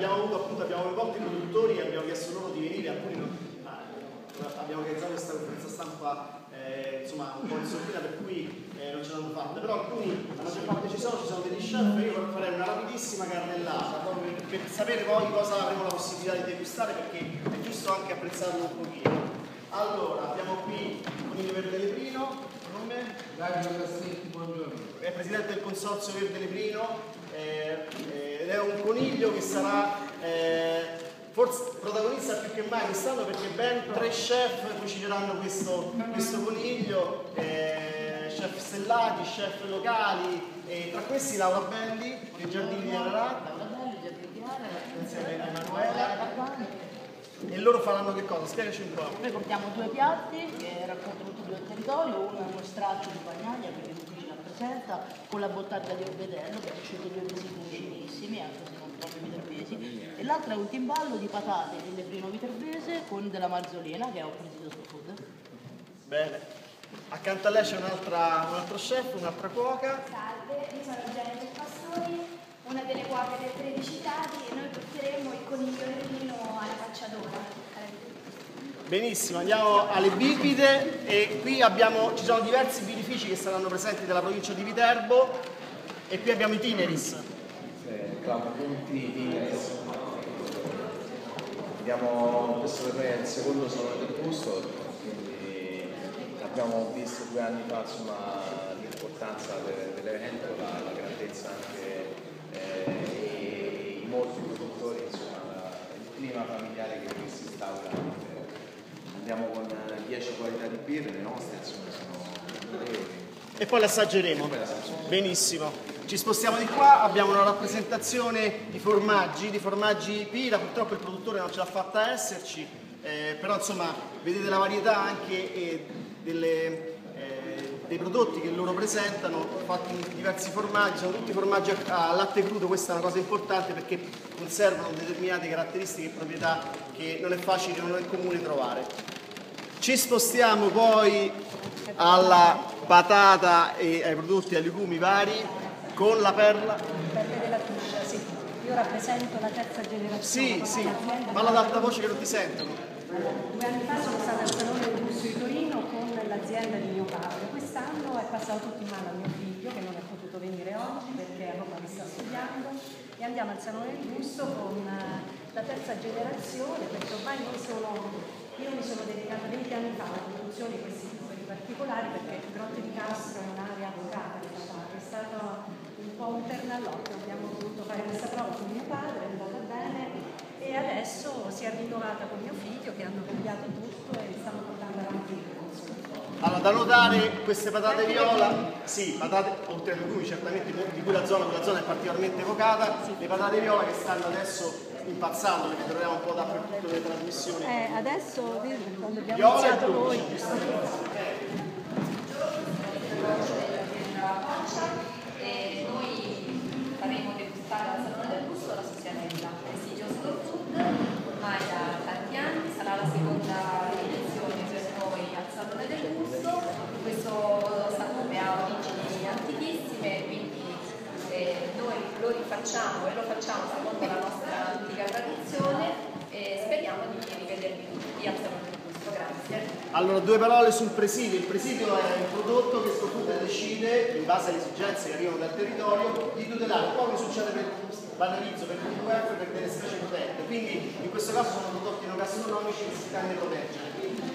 abbiamo avuto appunto, abbiamo coinvolto i produttori e abbiamo chiesto loro di venire, alcuni non, abbiamo organizzato questa conferenza stampa eh, insomma un po' in sordina per cui eh, non ce l'hanno fatta, però alcuni, la maggior parte ci sono, ci sono degli chef, io farei una rapidissima carnellata per, per sapere poi cosa avremo la possibilità di degustare perché è giusto anche apprezzarlo un pochino. Allora, abbiamo qui il coniglio verde leprino, nome? Davide Cassetti, buongiorno. È presidente del consorzio verde leprino eh, eh, ed è un coniglio che sarà eh, forse protagonista più che mai quest'anno perché ben tre chef cucineranno questo, questo coniglio, eh, chef stellati, chef locali e tra questi Laura Belli, dei Giardini di Ararat, insieme a Emanuela. E loro faranno che cosa? Spiegaci un po'. Noi portiamo due piatti che raccontano tutto il territorio, uno è uno straccio di pagnaia perché qui ci rappresenta, con la bottata di orbetello che ha scelto due visiti vicinissimi, anche se non proprio viterbesi, e l'altro è un timballo di patate del lebrino viterbese con della marzolina che ho preso sul food. Bene. Accanto a lei c'è un altro chef, un'altra cuoca. Salve, io sono Gianni Pastori una delle quote delle 13 citate e noi porteremo il coniglio verdino alla facciatora. Benissimo, andiamo alle bibite e qui abbiamo, ci sono diversi birrifici che saranno presenti nella provincia di Viterbo e qui abbiamo i Tineris. Abbiamo, questo per me è il secondo salone del gusto, quindi abbiamo visto due anni fa l'importanza dell'evento, la, la grandezza anche eh, e molti produttori, insomma, il clima familiare che qui si instaura. Andiamo con 10 qualità di birra, le nostre insomma sono. E poi l'assaggeremo. Benissimo. Ci spostiamo di qua, abbiamo una rappresentazione di formaggi, di formaggi Pira, purtroppo il produttore non ce l'ha fatta esserci, eh, però insomma vedete la varietà anche eh, delle, dei prodotti che loro presentano, fatti in diversi formaggi, sono tutti formaggi a latte crudo, questa è una cosa importante perché conservano determinate caratteristiche e proprietà che non è facile, non è comune trovare. Ci spostiamo poi alla patata e ai prodotti, ai legumi vari con la perla. Perle della Tuscia, sì. Io rappresento la terza generazione. Sì, sì, parla ad alta voce che non ti sentono. Due anni fa sono stata al Salone del Gusto di Torino con l'azienda di mio padre. Quest'anno è passato tutto in mano a mio figlio che non è potuto venire oggi perché a Roma mi sta studiando e andiamo al Salone del Gusto con eh, la terza generazione perché ormai non sono, io mi sono dedicata 20 anni fa alla produzione di questi piccoli particolari perché Grotte di Castro è un'area vocata di patate, è stato un po' un pernallotto, abbiamo voluto fare questa prova con mio padre, è andata bene e adesso si è rinnovata con mio figlio che hanno cambiato tutto e stanno portando avanti il. Allora, da notare queste patate viola, sì, patate, oltre alle legumi certamente di cui la zona, quella zona è particolarmente evocata, le patate viola che stanno adesso impazzando, le troviamo un po' dappertutto nelle trasmissioni. Eh, adesso quando abbiamo viola iniziato noi. E noi faremo degustare al Salone del Gusto la Socianella, prestigioso food, ormai da tanti anni, sarà la seconda edizione per noi al Salone del Gusto, questo sapore ha origini antichissime, quindi eh, noi lo rifacciamo e lo facciamo secondo la nostra antica tradizione Allora, due parole sul presidio. Il presidio è un prodotto che Scotute decide, in base alle esigenze che arrivano dal territorio, di tutelare. Come succede per banalizzo, per il WWF, per delle specie protette. Quindi in questo caso sono prodotti no gastronomici che si intende proteggere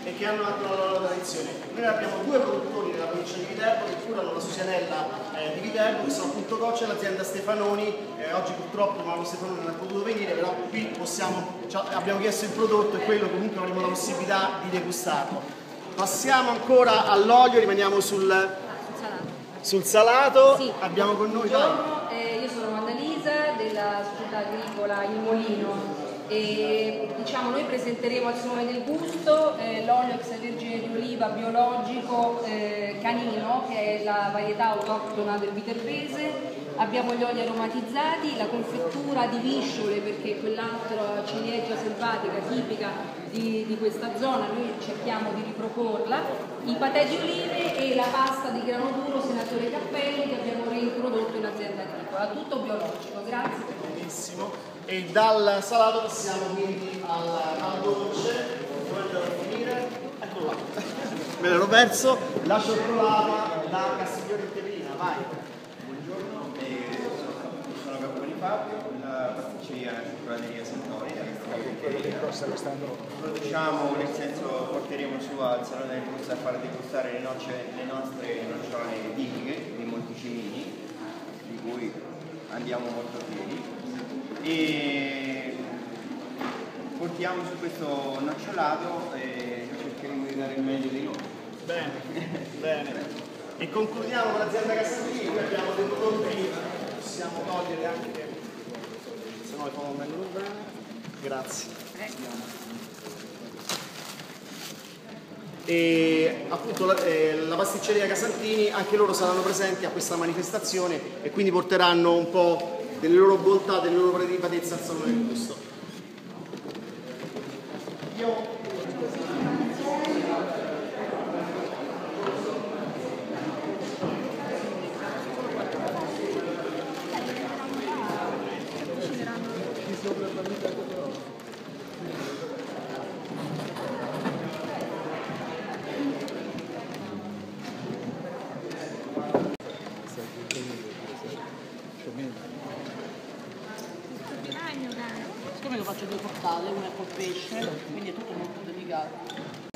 e che hanno anche una loro tradizione. Noi abbiamo due produttori nella provincia di Viterbo che curano la Susianella eh, di Viterbo, che sono appunto Coccia e l'azienda Stefanoni. Eh, oggi purtroppo Mauro Stefanoni non è potuto venire, però qui possiamo, cioè, abbiamo chiesto il prodotto e quello comunque avremo la possibilità di degustarlo. Passiamo ancora all'olio, rimaniamo sul, sul salato. Sì. Abbiamo con noi Buongiorno, eh, io sono Annalisa della società agricola Il Molino e diciamo noi presenteremo al Salone del Gusto eh, l'olio extravergine di oliva biologico eh, canino che è la varietà autoctona del viterbese abbiamo gli oli aromatizzati, la confettura di visciole perché quell'altra ciliegia selvatica tipica di, di, questa zona noi cerchiamo di riproporla, i patè di olive e la pasta di grano duro senatore Cappelli che abbiamo reintrodotto in azienda agricola, tutto biologico, grazie. Benissimo. E dal salato passiamo quindi al, al dolce. Dove andrò a finire? Eccolo là. Me l'ero perso. La cioccolata da Castiglione Interina, vai. Buongiorno, sono, Capone Fabio, la pasticceria la Cioccolateria Santori. Produciamo, nel senso porteremo su al Salone del Gusto a far degustare le, nocce- le nostre nocciole tipiche di Monticimini, di cui andiamo molto fieri. E portiamo su questo nocciolato e cercheremo di dare il meglio di noi. Bene, bene. E concludiamo con l'azienda Castellini, qui abbiamo dei prodotti, possiamo togliere anche, se no fanno vengono bene. Grazie. E appunto la, eh, la pasticceria Casantini, anche loro saranno presenti a questa manifestazione e quindi porteranno un po' delle loro bontà, delle loro prelibatezze al Salone del Gusto. faccio due portate, una è col pesce, quindi è tutto molto delicato.